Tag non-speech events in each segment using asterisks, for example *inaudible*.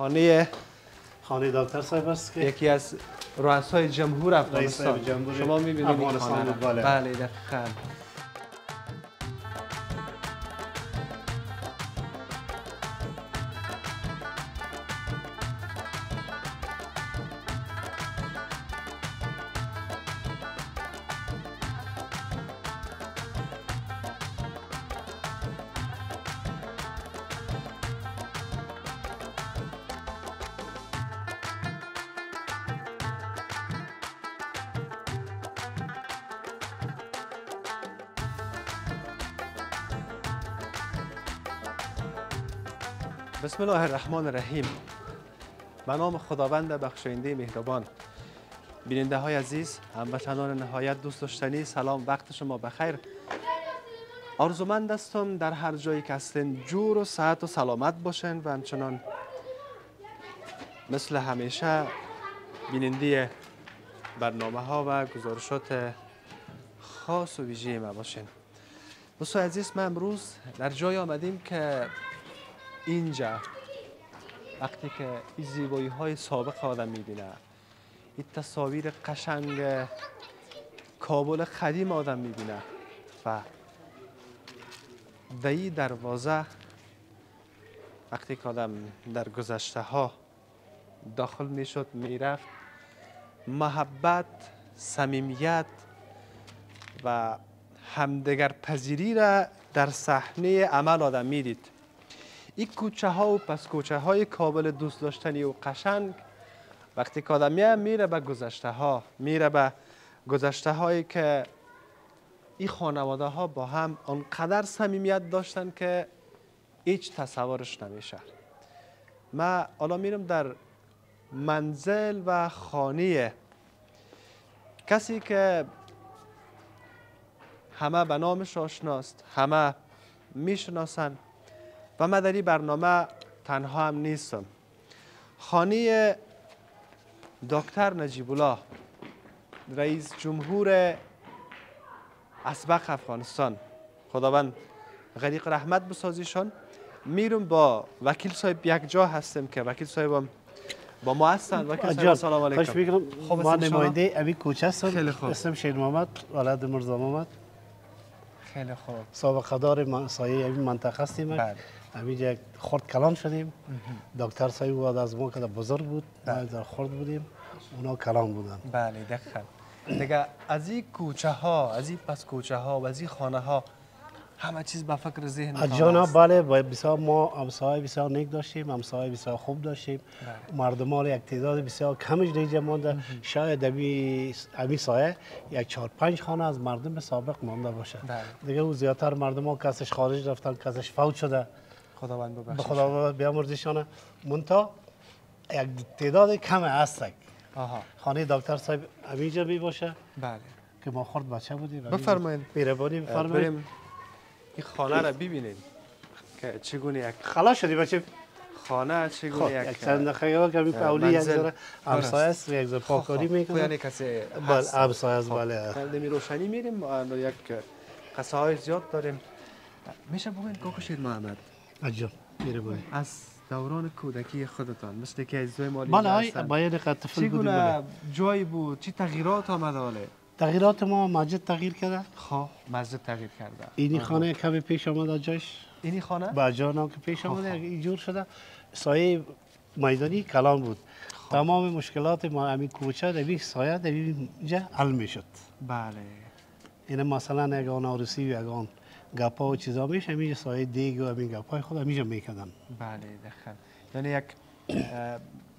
خانه خانه دکتر صاحب است که یکی از رؤسای جمهور افغانستان. جمهور شما می‌بینید افغانستان بله. بله دقیقاً. بسم الله الرحمن الرحیم. به نام خداوند بخشاینده مهربان. بیننده های عزیز هموطنان نهایت دوست داشتنی سلام وقت شما بخیر. آرزومند هستم در هر جایی که هستین جور و صحت و سلامت باشین و همچنان مثل همیشه بیننده برنامه ها و گزارشات خاص و ویژه ما باشین. دوستان عزیز ما امروز در جای آمدیم که اینجا وقتی که این زیبایی های سابق آدم می‌بینه این تصاویر قشنگ کابل قدیم آدم می‌بینه و در این دروازه وقتی که آدم در گذشته ها داخل می‌شد می‌رفت محبت صمیمیت و همدیگر پذیری را در صحنه عمل آدم می‌دید. این کوچه ها و پس کوچه های کابل دوست داشتنی و قشنگ. وقتی که آدم میره به گذشته ها میره به گذشته هایی که این خانواده ها با هم آنقدر صمیمیت داشتن که هیچ تصورش نمیشه. ما حالا میرم در منزل و خانه. کسی که همه به نامش آشناست همه می‌شناسن. و من در این برنامه تنها هم نیستم. خانه دکتر نجیب الله رئیس جمهور اسبق افغانستان. خداوند غریق رحمت بسازیشان میرم با وکیل صاحب یک جا هستم که وکیل صاحبم با ما هستن. وکیل صاحب سلام خوش علیکم بگم خوب ما؟ نماینده امی کوچه هستم. اسم شیر محمد ولد مرزا محمد. خیلی خوب. سابقه دار سایه امی منطقه هستیم. بله. همینجا یک خرد کلان شدیم. دکتر صاحب بعد از ما که بزرگ بود ما بله. در خرد بودیم. اونا کلان بودن. بله دقیقا. دیگه از این کوچه ها از این پس کوچه ها و از این خانه ها همه چیز به فکر ذهن از جانا بله بسیار ما همسایه بسیار نیک داشتیم همسایه بسیار خوب داشتیم. مردم ها یک تعداد بسیار کمش دیگه مانده شاید امی امی سایه یک چهار پنج خانه از مردم سابق مانده باشه بله. دیگه او زیادتر مردم ها کسش خارج رفتن کسش فوت شده. خداوند به ببخشید خدا بیامرزشانه منتها یک تعداد کم هستک آها. خانه دکتر صاحب همینجا می باشه. بله. که ما خرد بچه بودیم بفرمایید. مهربانی بفرمایید این خانه را ببینیم که چگونه یک خلاص شدی بچه خانه خب چگونه یک یک چند که می اه، اولی یک. ذره همسایه است و یک ذره خب، پاکاری خب. می‌کنه یعنی کسی بله. همسایه است خب. بله دمی روشنی میریم یک قصه های زیاد داریم میشه بگوین کوکو شیر محمد عجب مهربانی از دوران کودکی خودتان مثل که از مالی بله. باید یک طفل بودیم. چگونه جایی بود چی تغییرات آمده حاله تغییرات ما مسجد تغییر کرده؟ خب مسجد تغییر کرده. اینی. خانه کمی پیش آمده جاش؟ اینی خانه؟ با جانا که پیش خب، آمده خب. اینجور شده. سایه میدانی کلان بود. تمام مشکلات ما همین کوچه در سایه در اینجا حل می‌شد. بله. این مثلا اگه آن آرسی و آن گپا و چیزا میشه همینجا سایه دیگ و همین گپای خود همینجا می‌کردن. بله دقیقا. یعنی یک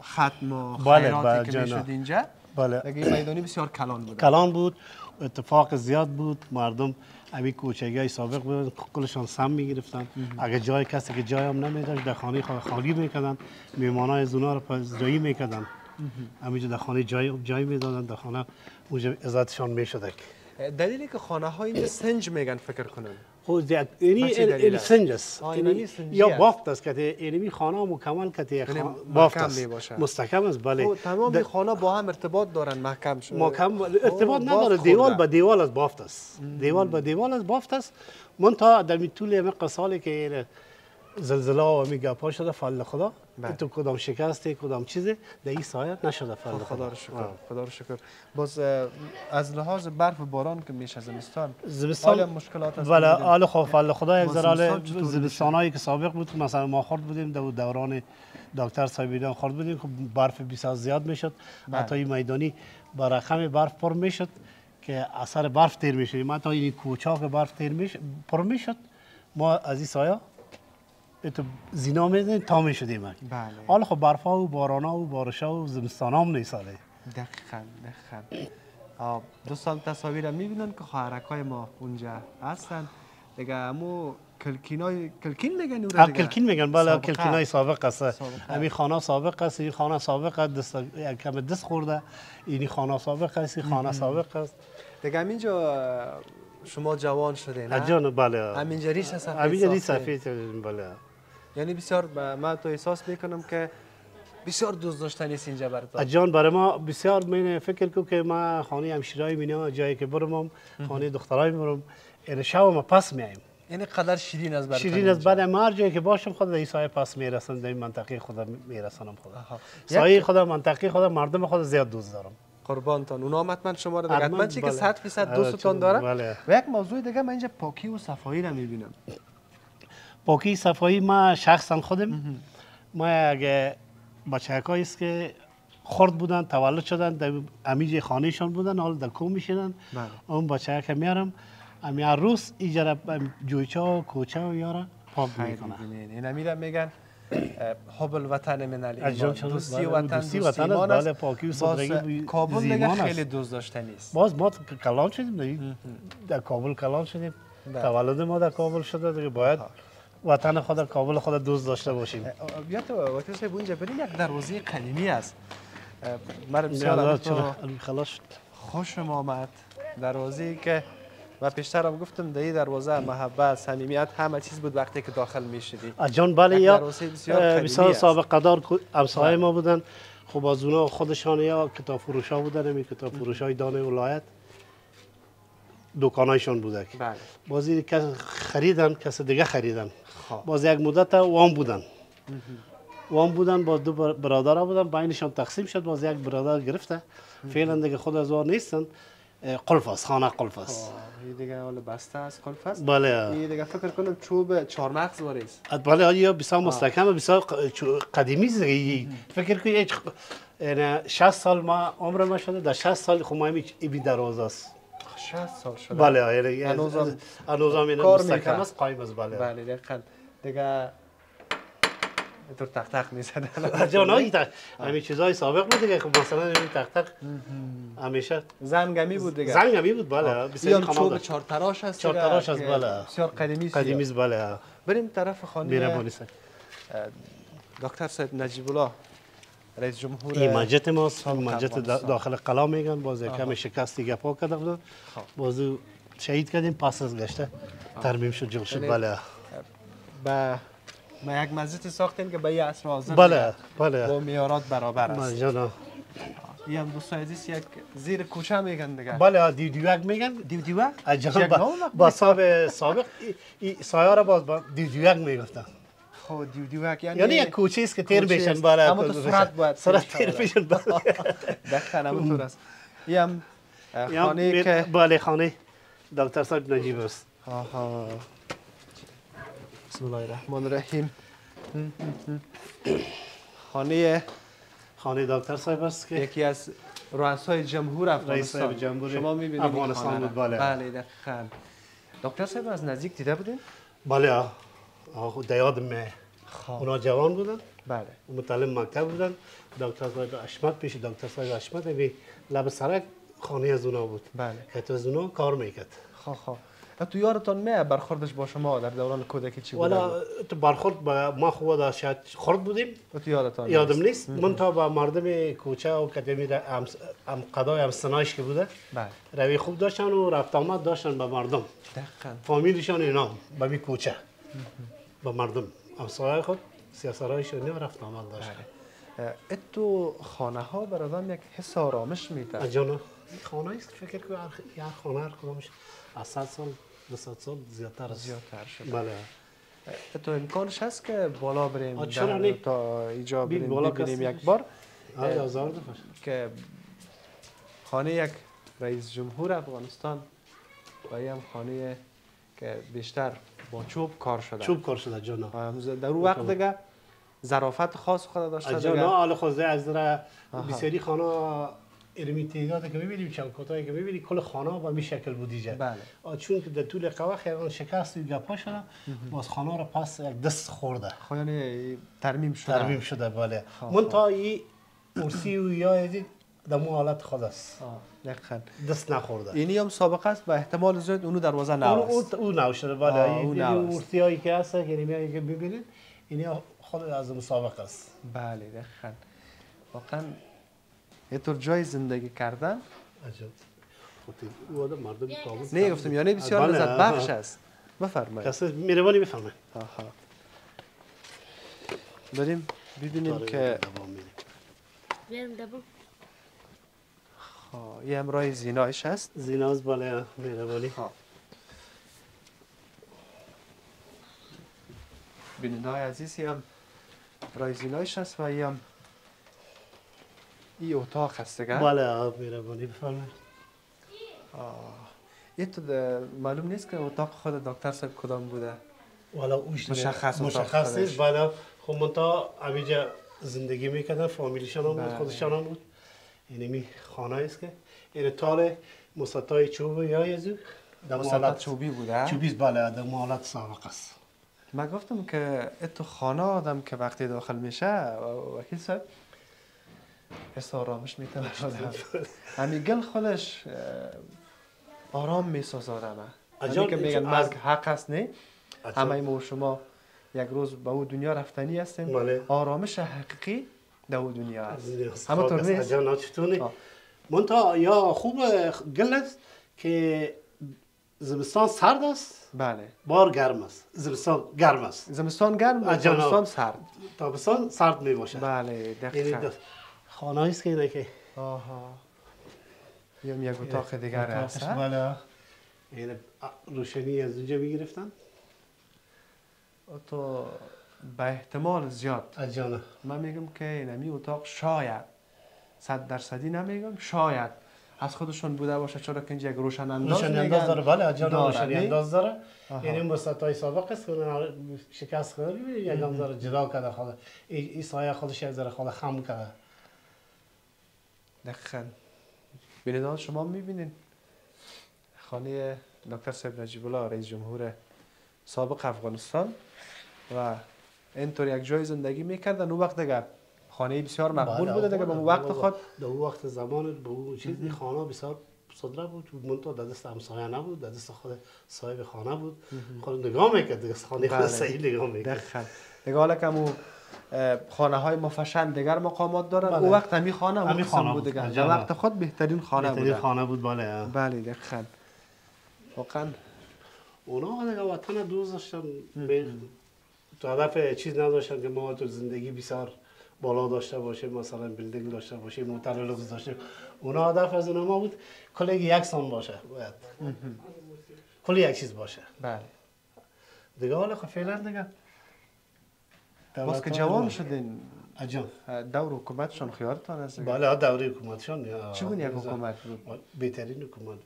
ختم و بله، خیراتی بله، که. می‌شد اینجا. بله. میدانی بسیار کلان بود کلان بود اتفاق زیاد بود. مردم همین کوچگی های سابق بودن کلشان سم می‌گرفتن. اگه جای کسی که جای هم نمیداشت در خانه خالی می‌کردن. میمان های زونا رو پذیرایی می‌کردن. همینجا در خانه جای جای می‌دادن در خانه اونجا عزتشان می‌شد دلیلی که خانه های سنج میگن فکر کنن. خود یک اینی این است. سنج است. آه، اینی اینمی سنجی یا. بافت است که اینمی خانه مکمل که یک یعنی خان- محکم بافت است. مستحکم است بله. خب، تمام خانه با هم ارتباط دارن محکم شده. محکم خب، ارتباط نداره. دیوال. به دیوال از بافت است. دیوال به دیوال از بافت است. من تا در طول سالی که این زلزله و می گپا شده فضل خدا بله. تو کدام شکستی کدام چیزی در این سایه نشده فضل خدا خدا رو شکر آه. خدا رو شکر باز از لحاظ برف و باران که میشه زمستان زمستان مشکلات هست بله می‌بینیم. حال خب خدا یک ذره میشه؟ زمستانایی که سابق بود مثلا ما خورد بودیم در دوران دکتر صاحبیدان خورد بودیم که برف بسیار زیاد می‌شد بله. حتی این میدانی با رقم برف پر می‌شد که اثر برف تیر می‌شد حتی این کوچا که برف تیر می‌شد پر می‌شد ما از این سایه تو زینا میدیم تا می‌شدیم بله. حالا خب برفا و بارانا و بارشا و زمستان هم نیساله دقیقا دقیقا. آه، دوستان تصاویر می‌بینن که خواهرکای ما اونجا هستن. دیگه امو کلکینای کلکین میگن اون رو دیگه؟ کلکین میگن بله. کلکین های سابق است. همین خانه سابق است این خانه سابق است دست کم دست خورده. این خانه سابق است این خانه سابق است. دیگه همینجا اه، شما جوان شده نه؟ اجان بله. همینجا ریش سفید همینجا ری ساخته. سفید بله. یعنی بسیار من تو احساس می‌کنم که بسیار دوست داشتنی است اینجا برات. اجان برای ما بسیار من فکر کو که ما خانه همشیرای مینا جایی که برم خانه دخترای برم این شب ما پس میایم یعنی قدر شیرین از برات شیرین از بعد ما هر جایی که باشم خود در این سایه پس می‌رسن در این منطقه خود میرسنم خود. سایه خود منطقه خود مردم خود زیاد دوست دارم. قربانتان اونا هم حتما شما رو دیگه حتما، چی که بله. 100 درصد آره، دوستتان داره؟ بله. و یک موضوع دیگه من اینجا پاکی و صفایی رو می‌بینم. پاکی صفایی ما شخصا خودم. ما اگه بچه است که خرد بودن تولد شدن در امیج خانهشان بودن حال در کوم می‌شدن بله. اون بچه که میارم امی هر روز ایجا جویچه و کوچه و یارا پاک می‌کنه این امیرم میگن حب الوطن من الایمان شده. دوستی بله، وطن دوستی وطن بله، پاکی و بی- کابل دیگه. خیلی دوست داشتنی است. باز ما کلان شدیم در, کابل کلان شدیم. بله. تولد ما در کابل شده دیگه باید وطن خود کابل خود دوست داشته باشیم. بیا تو وقتی صاحب اونجا بریم یک دروازه قدیمی است. من بسیار خوشم آمد دروازه که و پیشترم گفتم در این دروازه محبت صمیمیت همه چیز بود وقتی که داخل می شدی از جان بله یا بسیار اه، قدیمی بسیار است. سابق قدار همسایه ما بودن. خب از اونا خودشان یا کتاب فروش ها بودن همین کتاب فروش های دانه ولایت. دکانایشان بوده که بله بازی کس خریدن کس دیگه خریدن. باز یک مدت وام بودن. وام بودن با دو بر- برادر بودن بینشان تقسیم شد باز یک برادر گرفته. فعلا دیگه خود از آن نیستن. قلف است خانه قلف است. این دیگه حالا بسته است قلف است. بله. این دیگه فکر کنم چوب چهارمغز واریز بله آیا بسیار مستحکم بسیار قدیمی دیگه. فکر کنید هیچ ق- یعنی 60 سال ما عمر ما شده در 60 سال خب ما همین ایبی دروازه است. 60 سال شده. بله یعنی هنوزم هنوزم این کار می‌کنه. قایم است بله. بله دقیقا. دیگه اینطور تق تق می‌زدن. جانایی تا همین چیزای سابق بود دیگه خب مثلا همین تق تق همیشه زنگمی بود دیگه. زنگ همی بود بله. بسیار یا خانه چوب. چهار تراش است چهار دیگه. تراش است، که بله. بسیار قدیمی است قدیمی دیگه. است بله. بریم طرف خانه مهربانی سر دکتر سید نجیب الله رئیس جمهور این مجت ماست مجت. داخل قلا میگن. باز کم شکستی گپا کرده بودن خب. باز شهید کردیم. پس از گشته ترمیم شد جل شد. یعنی بله. با ما یک مسجد ساختیم که به یه عصر حاضر بله دیگه با بله میارات برابر است. جانا این هم دوستان عزیز یک زیر کوچه میگن دیگه. بله دیودیوک میگن. دیو دیوه اجان یک با, با صاحب سابق ای- ای سایه را باز با دیودیوک می‌گفتن. خو دیو دیوه یعنی یعنی یک کوچه است که تیر بشن. بالا. اما تو سرعت باید سرعت تیر. بشن. بله دقیقا *laughs* همونطور است. این هم خانه که بله خانه دکتر صاحب نجیب است. آها. بسم الله الرحمن الرحیم خانه خانه دکتر صاحب است که یکی از رؤسای جمهور افغانستان رئیس جمهور شما می‌بینید افغانستان. بود، بله. بله دقیقاً دکتر صاحب از نزدیک دیده بودین بله در یادم خب اونا جوان بودن بله متعلم مکتب بودن دکتر صاحب اشمت پیش دکتر صاحب اشمت همی لب سرک خانه از اونا بود بله که تو از اونا کار می‌کرد خب خب تو یادتون میاد برخوردش با شما در دوران کودکی چی والا تو برخورد با ما خوب دا شاید خورد بودیم. بود؟ تو یادتون یادم نیست. من تا با مردم کوچه و هم, هم قضای هم سنایش که بوده بله. روی خوب داشتن و رفت آمد داشتن به مردم. دقیقاً. فامیلشان اینا به می کوچه. به مردم. همسایه خود سیاسرایشان اینا رفت آمد داشتن اه، اه، تو خانه ها بر آدم یک حس آرامش میده جانا خانه است فکر کنم هر- خانه هر کدامش از 100 سال 200 سال زیادتر است. زیادتر شده بله. تو امکانش هست که بالا بریم چرا؟ تا اینجا بریم بالا ببینیم یک بار. که خانه یک رئیس جمهور افغانستان و هم خانه که بیشتر با چوب کار شده. چوب کار شده جانا. در اون وقت دیگه ظرافت خاص خود داشته جانا حالا خوزه از در. بسیاری خانه علمی تعداد که می‌بینیم چوکاتایی که می‌بینی کل خانه به می شکل بودیجه. بله. آه، چون که در طول قوه خیلی شکست و گپا شده باز خانه را پس یک دست خورده. خب یعنی ترمیم شده. ترمیم شده بله. خب، من تا این ارسی و یا در مو حالت خود است. دقیقاً دست نخورده. اینی هم سابقه است و احتمال زیاد اونو دروازه نو است اون نو شده بله. این هایی که هست که نمیایی که ببینید اینا خود از مسابقه است. بله دقیقاً واقعا یه طور جای زندگی کردن؟ عجب. خود او آدم مردم کامل نه گفتم یعنی بسیار بله، لذت. بخش است. بفرمایید. کسی مهربانی بفرمایید. آها. بریم ببینیم آره، که خب، یه امرای زینایش هست؟ زیناز بالا مهربانی. خب. بیننده های عزیزی هم رای زینایش هست و یه هم ای اتاق هست دیگه. بله آه، مهربانی بفرمایید. یه تو معلوم نیست که اتاق خود دکتر صاحب کدام بوده. والا اوش مشخص اتاق مشخص. نیست بله خب من تا همینجا زندگی می‌کردن فامیلیشان هم بود بله. خودشان هم بود. یعنی می خانه است که. این تال مسطای چوب یا یزو در چوبی بوده؟ چوبیست بله در مالت سابق است. من گفتم که تو خانه آدم که وقتی داخل میشه وکیل صاحب حس آرامش می‌تونه. آدم همین گل خودش آرام می‌سازه آدم عجب، همین که میگن مرگ حق است نه. همه ما شما یک روز به او دنیا رفتنی هستیم. بله. آرامش حقیقی در او دنیا است. از همه طور. نیست؟ عجب، نه چطور آه. من تا یا خوب گل است که زمستان سرد است. بله. بار گرم است. زمستان گرم است. زمستان گرم. زمستان سرد. تابستان سرد می باشد بله یعنی دقیقا دو- خانه است که که. آها. یم یک اتاق دیگر هست بله این روشنی از اونجا می‌گرفتن؟ تو به احتمال زیاد. از جانه من میگم که اینمی اتاق شاید صد درصدی نمیگم شاید. از خودشون بوده باشه چرا که اینجا یک روشن انداز روشنی انداز داره. بله روشنی نه؟ انداز داره. یعنی مستطای سابق است که شکست ببینید یک هم داره جدا کرده خود این این سایه خودش یک ذره خود خم کرده. دقیقا. بینیدان شما می‌بینین خانه دکتر صاحب نجیب الله رئیس جمهور سابق افغانستان و اینطور یک جای زندگی می‌کردن. اون وقت دیگه خانه بسیار مقبول بله، بوده دیگه به وقت. خود در اون وقت زمان به اون چیزی خانه بسیار صدره بود. منتها در دست همسایه نبود در دست خود صاحب خانه بود. خود نگاه می‌کرد خانه خود بله. صحیح نگاه می‌کرد. دقیقا. که همون خانه های مفشن دیگر مقامات دارن. بله. اون وقت همی خانه همین خانه بود. بود. عجب. در وقت خود بهترین خانه بهترین بوده خانه بود بله. بله دقیقا. واقعا. اونا دیگه وطن دوست داشتن. تو هدف چیز نداشتن که ما تو زندگی بسیار بالا داشته باشیم مثلا بیلدینگ داشته باشیم موتر داشته اونا هدف از اونا ما بود کل یکسان باشه باید. کل یک چیز باشه. بله. دیگه حالا خب فعلا دیگه. باز که جوان شدین عجب دور حکومتشون خیالتان است؟ بله ها دوره حکومتشان چگونه یک حکومت بود بهترین حکومت.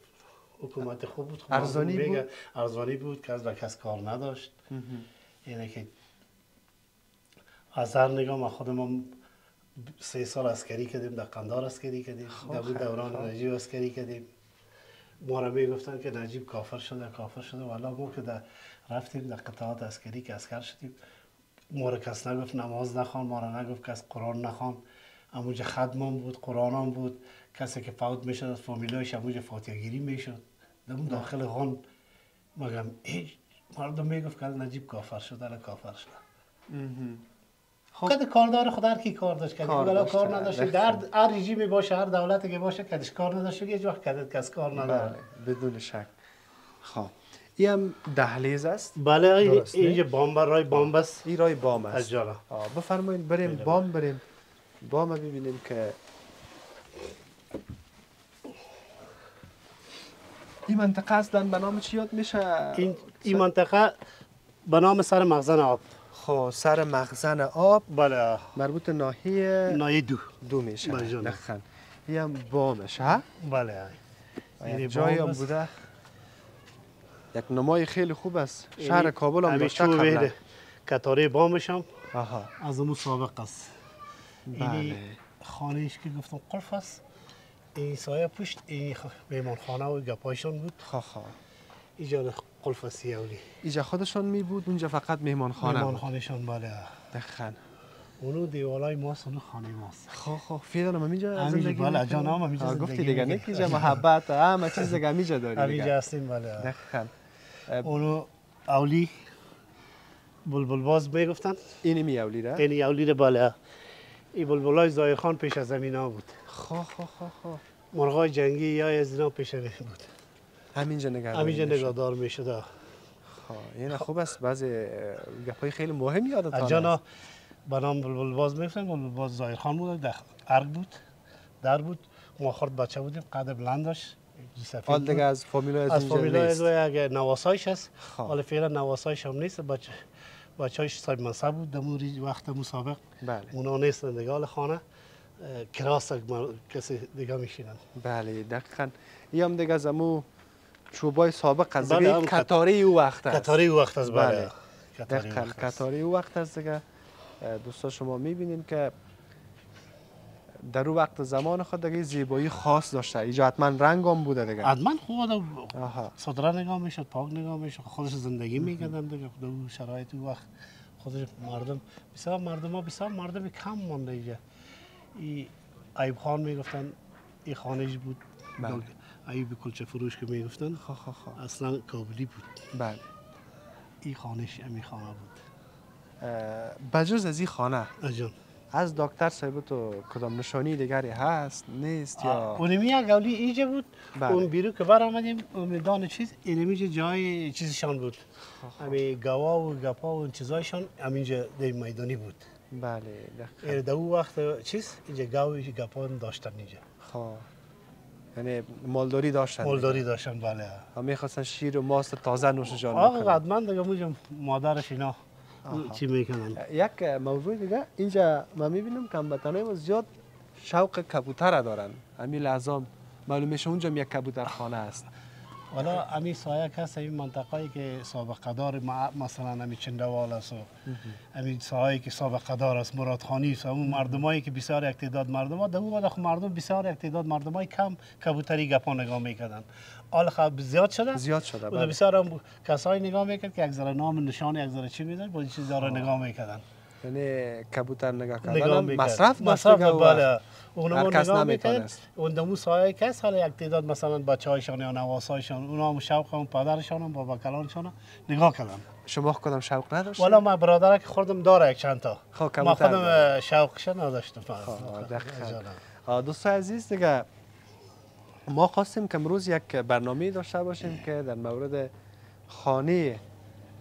حکومت خوب بود ارزانی. بود؟ ارزانی بود که از کس کار نداشت اینه که از هر نگاه ما خودمون سه سال عسکری کردیم در قندهار عسکری کردیم در بود خیلی دوران. نجیب عسکری کردیم ما را می‌گفتن که نجیب کافر شده کافر شده والا ما که در رفتیم در قطعات عسکری که عسکر شدیم ما را کس نگفت نماز نخوان ما را نگفت کس قرآن نخوان. اموجه ختم‌ها بود قرآن بود. کسی که فوت می‌شد از فامیلایش اموجه فاتحه گیری می‌شد. در اون داخل خان مگم هیچ مردم می‌گفت که نجیب کافر شد الان کافر شد. خب. کد کاردار خود هر کی کار داشت کدی کار کار دقیقاً. در هر رژیمی باشه هر دولتی که باشه کدش کار نداشته هیچ وقت کدت کس کار نداره بله بدون شک. خب. این هم دهلیز است. بله این- بام رای بام است این رای بام از است جالا. آه، بفرمایید بریم بام بریم. بام ببینیم که این منطقه اصلا به نام چی یاد میشه؟ این این منطقه به نام سر مخزن آب. خب سر مخزن آب بله. مربوط ناحیه نایه دو. دو میشه. بله این هم بامش ها؟ بله. یعنی هم است. بوده. یک نمای خیلی خوب است شهر کابل هم داشته قبلا. کتاره بامش هم آها. از اون سابق است. بله. این خانهش که گفتم قلف است. این سایه پشت این مهمانخانه و گپایشان بود. خا خا اینجا قلف است اولی اینجا خودشان می بود اونجا فقط مهمان خانه بود. مهمانخانهشان بله. دخن اونو دیوالای ماست اونو خانه ماست. فیدان هم اینجا همینجا زندگی بله،؟ جان هم زندگی گفتی دیگه نه. که محبت همه چیز دیگه همینجا داری همینجا هستیم بله. دخن اونو اولی بلبل باز می‌گفتن اینی می اولی را؟ این اولی رو بالا این بلبل های زایر خان پیش از زمین ها بود. خا خا خا خا مرغای جنگی یا از اینا پیش بود. همینجا نگه همینجا نگهدار می‌شد این خوب است. بعضی گپای خیلی مهم یادتان از جانا. به نام بلبل باز می‌گفتن بلبل باز زایر خان بود در ارگ بود در بود. ما خورد بچه بودیم قد بلند داشت سفید حال. دیگه از فامیلا از فامیلا از اگه نواسایش هست. خب. حالا فعلا نواسایش هم نیست. بچه بچه هایش صاحب منصب بود. دموری وقت مسابق بله. اونا نیستن دیگه. حالا خانه کراس کسی دیگه میشینن. بله دقیقا. این هم دیگه از امو چوبای سابق از بله، کتاری او وقت است. کتاری او وقت از بله. بله. کتاری وقت است. است دیگه. دوستا شما می‌بینین که در او وقت زمان خود دیگه زیبایی خاص داشته. اینجا حتما رنگ هم بوده دیگه حتما آها. صدره نگاه می‌شد پاک نگاه می‌شد. خودش زندگی می‌کردن دیگه. خود اون شرایط اون وقت خودش مردم بسیار مردم ها بسیار مردم کم مانده اینجا ای ایوب خان می‌گفتن این خانهش بود. بله. ایوب کلچه فروش که می‌گفتن اصلا کابلی بود. بله. این خانهش امی خانه بود. بجز از این خانه. اجان از دکتر صاحب تو کدام نشانی دیگری هست نیست یا؟ اونمی یک اولی اینجا بود بله. اون بیرو که بر آمدیم میدان چیز اینمی جای چیزشان بود. امی گوا و گپا و چیزایشان همینجا در میدانی بود. بله دقیقا. در اون وقت چیز اینجا گاو و گپا داشتن اینجا. خب. یعنی مالداری داشتن مولداری داشتن بله. و می‌خواستن شیر و ماست تازه نوش جان آقا. قدما دیگه مادرش اینا. چی می‌کنن؟ یک موضوع دیگه. اینجا ما می‌بینم که هموطنای ما زیاد شوق کبوتر دارن همین لحظه معلوم میشه اونجا یک کبوتر خانه است. حالا امی سایه کس این منطقه‌ای که سابقه دار مثلا امی چندوال است و امی سایه که سابقه دار است مرادخانی است اون مردمایی که بسیار یک تعداد مردم ها در اون مردم بسیار یک تعداد مردمای کم کبوتری گپا نگاه می‌کردن. حالا خب زیاد شده؟ زیاد شده و بله. بسیار هم کسایی نگاه می‌کرد که یک ذره نام نشان یک ذره چی میدن با این چیز داره نگاه می‌کردن. یعنی کبوتر نگاه کردن مصرف مصرف اون بله. اونو هر کس نگاه نمی‌تونست. اون دمو سایه کس حالا یک تعداد مثلا بچه هایشان یا نواسایشان اونا هم شوق هم پدرشان هم بابا کلانشان نگاه کردن شما کدام شوق نداشت والا ما برادر که خوردم داره یک چند تا خب، ما کبوتر خودم داره. شوقش نداشتم خب،. آه، دوستان عزیز دیگه ما خواستیم که امروز یک برنامه داشته باشیم که در مورد خانه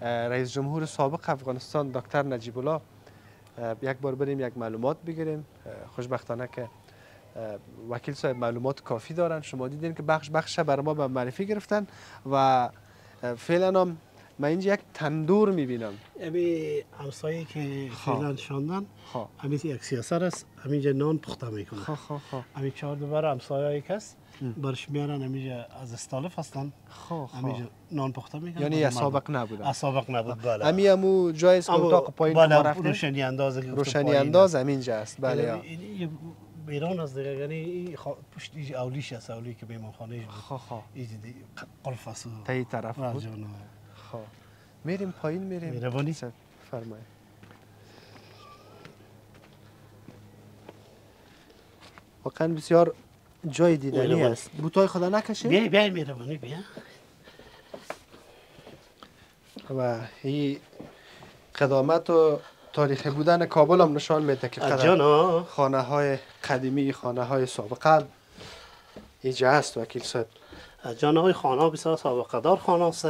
رئیس جمهور سابق افغانستان دکتر نجیب الله یک بار بریم یک معلومات بگیریم. خوشبختانه که وکیل صاحب معلومات کافی دارن. شما دیدین که بخش بخش برای ما به معرفی گرفتن و فعلا هم من اینجا یک تندور می‌بینم. امی همسایه که خب. فعلا شاندن خب. امی یک سیاسر است همینجا نان پخته می‌کنه. خب خب خب. امی چهار دوباره همسایه کس برش میارن همینجا از استالف هستن. خب همینجا خب. نان پخته می‌کنن. یعنی. سابق نبودن. از سابق نبود بله. امی همو جای اتاق پایین بله، روشنی انداز روشنی انداز. همینجا است. بله بیرون از دیگه یعنی پشت اولیش است اولی که بود. خب خب. این دیگه قلف است و- تا این طرف بود. میریم پایین میریم. مهربانی. سر- فرمایید. واقعا بسیار جای دیدنی. است. بوتای خدا نکشید بیا بیا مهربانی بیا. و این قدامت و تاریخی بودن کابل هم نشان میده که خانه های قدیمی خانه های سابقه اینجا هست وکیل صاحب. از جان های خانه بسیار سابقه دار خانه است.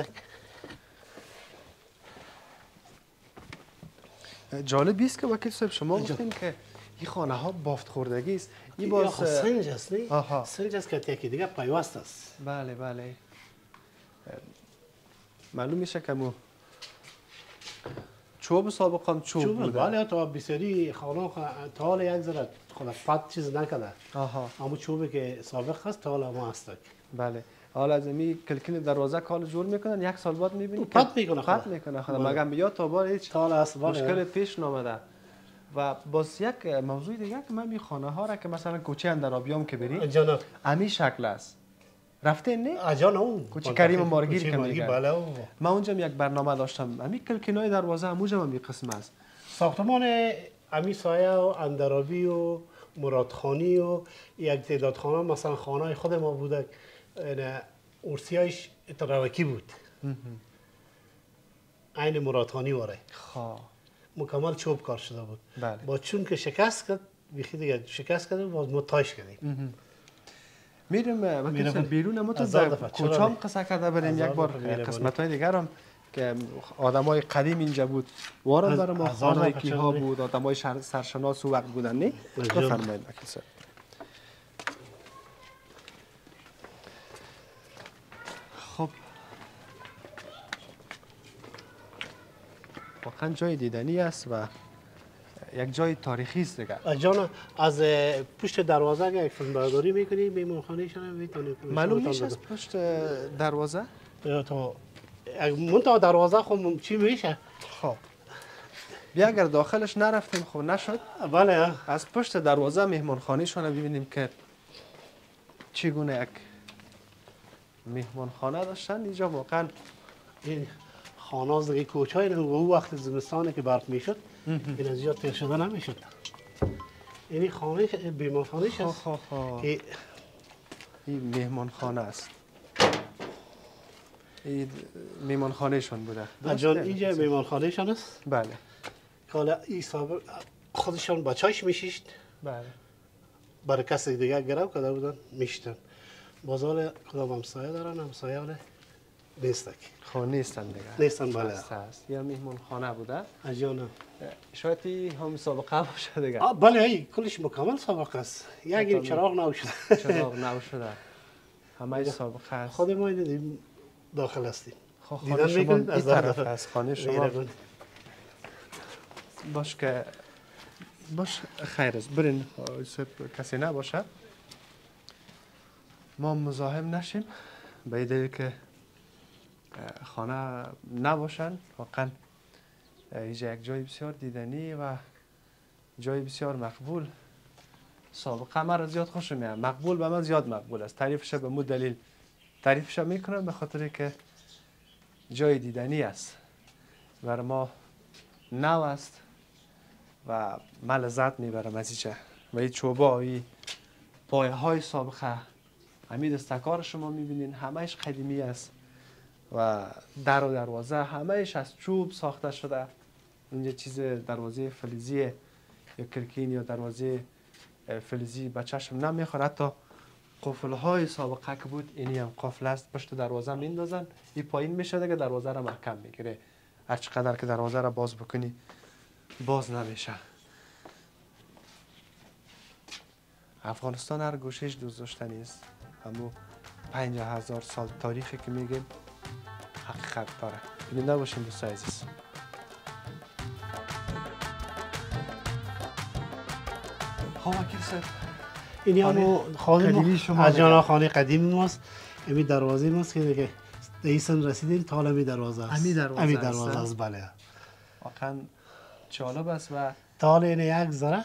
جالب است که وکیل صاحب شما گفتین که این خانه ها بافت خوردگی است. این باز سنج است نه. سنج است که یکی دیگه پیوست است. بله بله. معلوم میشه که مو چوب سابق هم چوب, چوب بوده. بله تا بسیاری خانه تا حال یک ذره خود پت چیز نکده. آها. اما چوبی که سابق هست تا حال ما هست بله. حالا از می کلکل دروازه کال جور می‌کنن یک سال بعد می‌بینی پت می‌کنه خدا. می‌کنه خدا. بله. مگم بیا تا بار هیچ تا. مشکل پیش نامده و باز یک موضوع دیگه که من می خانه ها را که مثلا کوچه اندر آبیام که بری امی شکل است. رفته نه؟ اجانا اون کوچه کریم مارگیر که میگن. بله من اونجا یک برنامه داشتم. امی کلکنای دروازه همونجا هم قسم است. ساختمان امی سایه و اندرابی و مرادخانی و یک تعداد خانه مثلا خانه خود ما بوده. ارسیایش روکی بود عین مرادخانی واره خواه مکمل چوب کار شده بود بله. با چون که شکست کرد بیخی دیگه شکست کرد و باز ما تایش کردیم میرم. صاحب بیرون اما تو نه؟ قصه کرده بریم یک بار. قسمت های دیگر هم که آدم های قدیم اینجا بود وارد برای ما خانه دفعه کی چرا ها نه؟ بود آدم های سرشناس و وقت بودن نه. بفرمایید وکیل صاحب خب واقعا جای دیدنی است و یک جای تاریخی است دیگه. جان از پشت دروازه اگه یک فیلم برداری می‌کنی میمون خانه شما می‌تونی معلوم میشه از پشت دروازه؟ تو منتها دروازه خب چی میشه؟ خب. بیا اگر داخلش نرفتیم خب نشد. بله. از پشت دروازه مهمانخانه شونه ببینیم که چگونه یک مهمانخانه داشتن. اینجا واقعا این خانه از دیگه کوچه های او وقت زمستانه که برف می‌شد این از اینجا تیر شده نمی‌شد. یعنی خانه بیمار خانه هست خب خب که این مهمانخانه است. این مهمانخانه شون بوده. جان؟ اینجا بیمار خانه شان است. بله. حالا صاحب خودشان بچهاش میشیشت. بله. برای کسی دیگه گرم کرده بودن میشتن بازار کدام همسایه دارن؟ همسایه نیستک خب نیستن دیگه. نیستن بله. بسته است. یا مهمانخانه بوده؟ از جان شاید هم سابقه باشه دیگه. آه، بله ای کلش مکمل سابقه است. یک این حتی چراغ نو شده. چراغ نو شده. همه سابقه است. خود ما دیدیم داخل هستیم. خب خانه شما می‌کنید؟ این طرف. است خانه شما. باش که باش خیر است. برین کسی نباشه. ما مزاحم نشیم. به که خانه نباشن واقعا اینجا یک جای بسیار دیدنی و جای بسیار مقبول. سابقه مرا زیاد خوشم میاد مقبول به من زیاد مقبول است. تعریفش به مو دلیل. تعریفش می‌کنم به خاطر که جای دیدنی است. برای ما نو است و من لذت می‌برم از اینجا و این چوبا این پایه های سابقه همین دستکار شما می‌بینین. همهش قدیمی است. و در و دروازه. همهش از چوب ساخته شده. اینجا چیز دروازه فلزی یا کرکین یا دروازه فلزی به چشم نمی‌خوره. حتی قفل های سابقه که بود اینی هم قفل است. پشت دروازه میندازن. این پایین میشه دیگه دروازه را محکم می‌گیره. هر چقدر که دروازه را باز بکنی باز نمیشه. افغانستان هر گوشش دوست داشتنی است. اما پنجاه هزار سال تاریخی که میگیم. حقیقت داره بیننده باشین دوست عزیز. خب وکیل صاحب. این همو خانه شما از جانا. خانه قدیمی ماست. امی دروازه ماست که دیگه دیسن رسیدیم تا حالا امی دروازه است. امی دروازه امی است، دروازه؟ است بله. واقعا جالب است و تا حالا این یک ذره.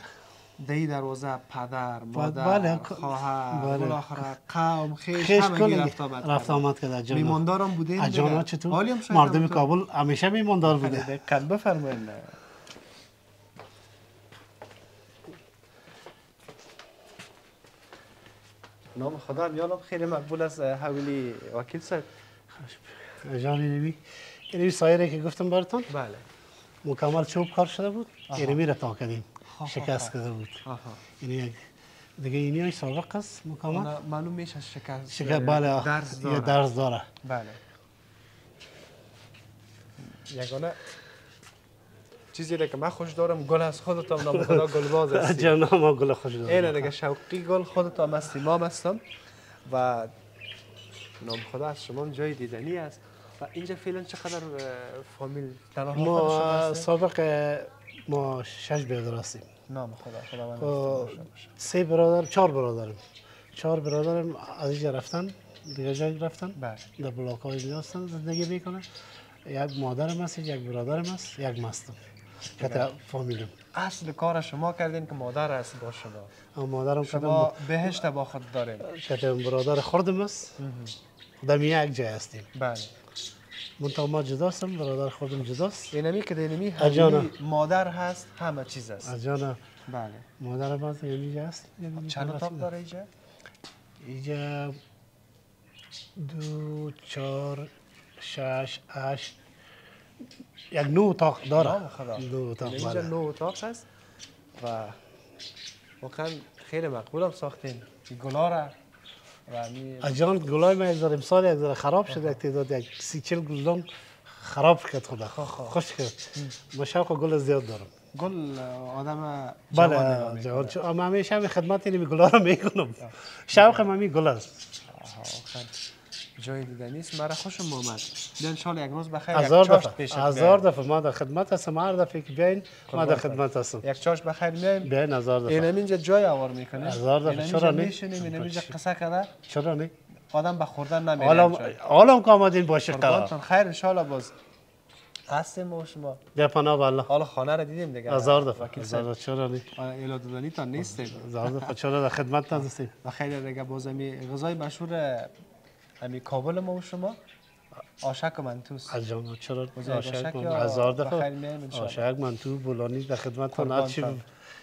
دی دروازه پدر مادر بله، خواهر بله. بالاخره قوم خیش خیش همه کلی رفت آمد رفت. آمد کرده جانا میماندارم بودین از جانا دیگه. چطور؟ هم مردم. کابل همیشه میماندار بوده. دقیقاً بفرمایید. نام خدا هم یادم خیلی مقبول است حویلی وکیل صاحب. جان اینمی اینمی سایره که گفتم براتون. بله. مکمل چوب کار شده بود. آها. اینمی را تا کردیم. شکست. کرده بود. یک دیگه اینی های سابق است اونا معلوم میشه شکست. شکست بله. درس یه داره درس داره. بله. یگانه چیزی که من خوش دارم گل از خودتم نام خدا گلباز هستی. *laughs* جان ما گل خوش دارم. اینه دیگه شوقی گل خودتم هستی ما هستم. و نام خدا از شما هم جای دیدنی است. و اینجا فعلا چقدر فامیل تنها خودشون ما؟ سابق ما شش برادر هستیم. نام خدا خدا خب، سه برادر چهار برادرم چهار برادرم از اینجا رفتن دیگه جای رفتن. بله. در بلاک های دیگه هستن زندگی می‌کنن. یک مادرم هست یک برادرم هست یک مستم. که فامیلم اصل کار شما کردین که مادر است با شما. مادرم شما بهشت با خود دارین. که برادر خردم است. در یک جای هستیم. بله. منطقه ما جداستم برادر خودم جداست اینمی که دینمی اجانا. همین مادر هست همه چیز است از جان بله مادرم هست اینجا هست چند اتاق داره اینجا اینجا دو چهار شش هشت یک نو اتاق داره نو اتاق اینجا نو اتاق هست و واقعا خیلی مقبول هم ساختین این گلا را و می از جان گلای ما یک ذره امسال یک ذره خراب شد یک تعداد یک سی چل گلدان خراب کرد خدا. خوش کرد. ما شوق گل زیاد دارم. گل آدم بله. جوان. همیشه همین خدمت اینمی گلا رو می‌کنم. شوق من گل است. جای دیدن نیست. مرا خوشم آمد بیان شال یک روز بخیر هزار چاشت دفعه هزار. دفعه. ما در خدمت هستم. هر دفعه که بیاین ما در خدمت هستم. یک چاش بخیر میایم بیاین هزار دفعه. اینم اینجا جای آوار می‌کنه. هزار دفعه. چرا نه؟ میشینیم اینم اینجا قصه کرده چرا نه آدم به خوردن نمیره حالا حالا که آمدین باشه قرار قربانتون. خیر ان باز. هستیم ما و شما. در پناه الله. حالا خانه رو دیدیم دیگه. هزار دفعه. هزار صاحب. دفعه. چرا نه ایلادودانی تا نیستیم. هزار دفعه. چرا در خدمت هستیم و خیلی دیگه باز امی غذای مشهور امی کابل ما و شما. آشک منتوس از جان چرا آشک من؟ هزار دفعه. آشک من تو بولانی در خدمت هر چی. خوش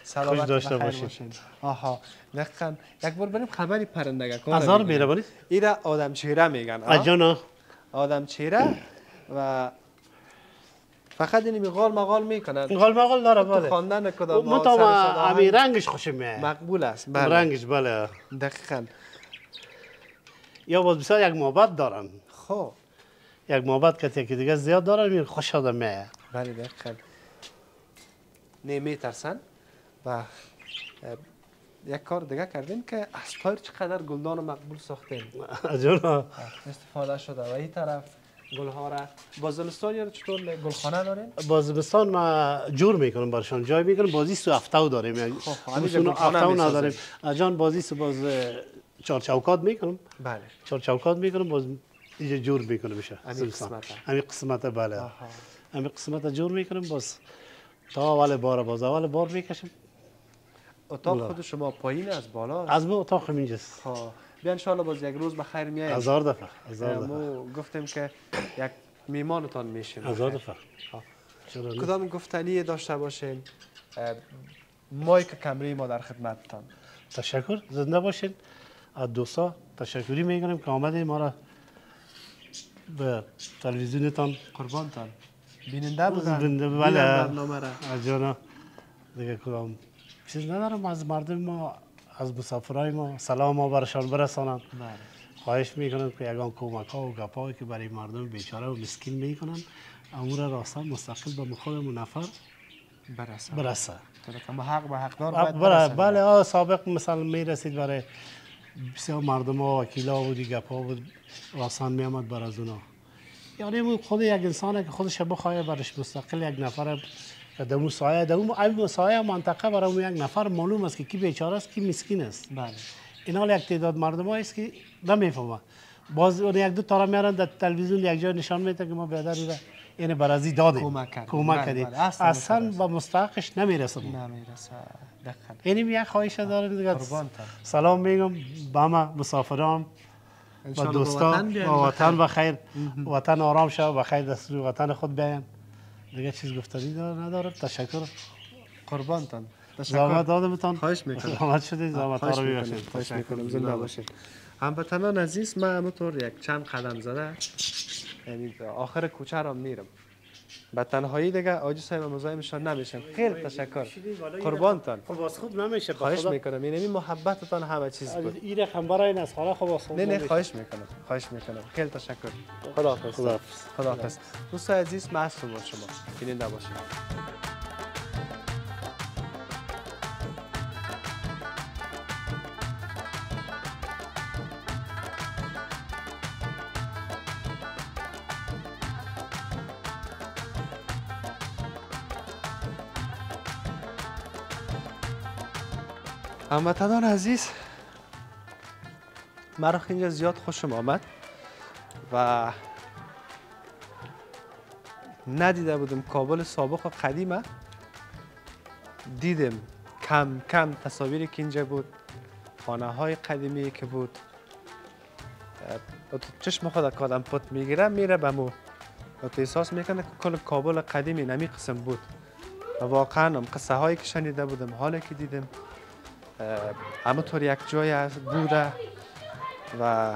سلامت داشته باشید. آها. نخن یک بار بریم خبری پرندگان. کار هزار. میره بانی ایرا آدم چهره میگن؟ از جان آدم چهره و فقط اینی غال مغال می‌کنن. حال مقال داره بله. خواندن کدام من تو همین. رنگش خوشم میاد. مقبول است بله. رنگش بله. دقیقا. یا باز بسیار یک محبت دارن. خب. یک محبت که یکی دیگه زیاد دارن می خوش آدم میاد بله دقیقا نمی ترسن و اه، یک کار دیگه کردیم که اسپایر چقدر گلدان مقبول ساختیم از جان استفاده شده. و این طرف گل ها را با زمستان یا چطور گلخانه داریم بازبستان ما جور می‌کنم برشان جای می‌کنم بازی سو هفتهو داریم. یعنی خب، همینجا سو گلخانه. نداریم. از جان بازی سو باز چهار چوکات می‌کنم. بله. چهار چوکات می‌کنم باز اینجا جور می‌کنم میشه. همین قسمت. بله. همین قسمت جور می‌کنم باز تا اول بار باز اول بار می‌کشم. اتاق. خود شما پایین از بالا از ما اتاق اینجاست. خب. بیا ان باز یک روز بخیر میاییم هزار دفعه هزار دفعه. ما گفتیم که یک میمانتان میشیم. هزار دفعه. نه؟ کدام گفتنی داشته باشین؟ اه، مایک کمری ما در خدمتتان. تشکر. زنده باشین. از دوستا تشکری می‌کنم که آمده ما را به تلویزیونتان قربانتان. بیننده بودن. بیننده، بله. از جانا. دیگه کدام چیز ندارم. از مردم ما از مسافرای ما سلام ما برشان برسانم. بله. خواهش می‌کنم که یگان کمک ها و گپ که برای مردم بیچاره و مسکین می‌کنن امور راستان مستقل به خودمون نفر برسه برسه ما حق به حقدار بله باید برسیم. بله سابق مثلا می‌رسید برای بسیار مردم ها وکیلا بود گپ ها بود راسان میامد بر از اونا. یعنی اون خود یک انسانه که خودش بخواه برش مستقل یک نفر در اون سایه در اون سایه منطقه برای اون یک نفر معلوم است که کی بیچاره است کی مسکین است. بله. این حال یک تعداد مردم است که نمی‌فهمه باز اون یک دو تا میارن در تلویزیون یک جای نشان میده که ما بیادری را یعنی برازی دادیم. کمک کردیم. کمک بله، کردیم. بله. اصلا. به مستحقش نمی‌رسه نمی‌رسه. اینیم یک خواهش دارم دیگه. سلام میگم. به همه مسافران. و انشاءالله به دوستا وطن بیاین با وطن آرام شد بخیر دست روی وطن خود بیان دیگه چیز گفتنی دار- ندارم. تشکر. قربانتان زحمت دادمتان خواهش می‌کنم. زحمت شدید زحمت ها رو ببخشید خواهش می‌کنم زنده باشید. هموطنان عزیز من همونطور یک چند قدم زده یعنی آخر کوچه را میرم. به تنهایی دیگه آجی صاحب مزاحمشان نمیشم. خیلی تشکر. قربانتان خب باز خوب نمیشه. خواهش خدا. می‌کنم. این محبتتان همه چیز بود. این رقم برای حالا خب باز خوب نه نه. خواهش می‌کنم. خواهش می‌کنم. خیلی تشکر. خداحافظ. خداحافظ. خداحافظ دوستان عزیز من هستم با شما. بیننده باشید هموطنان عزیز مرا اینجا زیاد خوشم آمد و ندیده بودم کابل سابق و قدیمه دیدم کم کم تصاویری که اینجا بود خانه های قدیمی که بود. چشم خود که آدم پت می‌گیره میره به مو. و تو احساس می‌کنه که کل کابل قدیمی نمی قسم بود. و واقعا هم قصه هایی که شنیده بودم حالی که دیدم اه، همونطور یک جای بوده و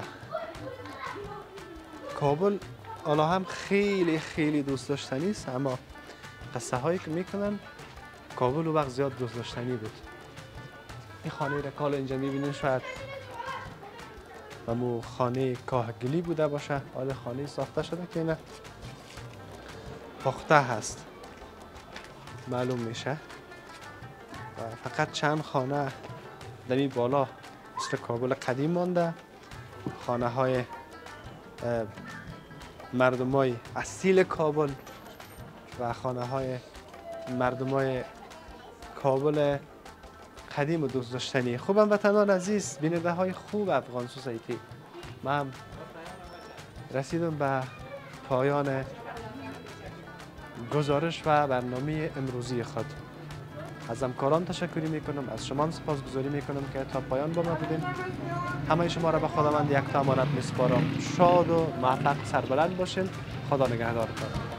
کابل. حالا هم خیلی خیلی دوست داشتنی است اما قصه هایی که می‌کنن کابل او وقت زیاد دوست داشتنی بود. این خانه را کال اینجا می‌بینین شاید. و مو خانه کاهگلی بوده باشه. حال خانه ساخته شده که اینه. پخته هست. معلوم میشه. فقط چند خانه دمی بالا مثل کابل قدیم مانده. خانه های مردم های اصیل کابل و خانه های مردم های کابل قدیم و دوست داشتنی خوبم وطنان عزیز بیننده های خوب افغان سوسایتی. من رسیدم به پایان گزارش و برنامه امروزی خود. از همکاران تشکری می‌کنم از شما سپاسگزاری می‌کنم که تا پایان با ما بودین. همه شما را به خداوند یک امانت میسپارم. شاد و موفق سربلند باشین. خدا نگهدارتان.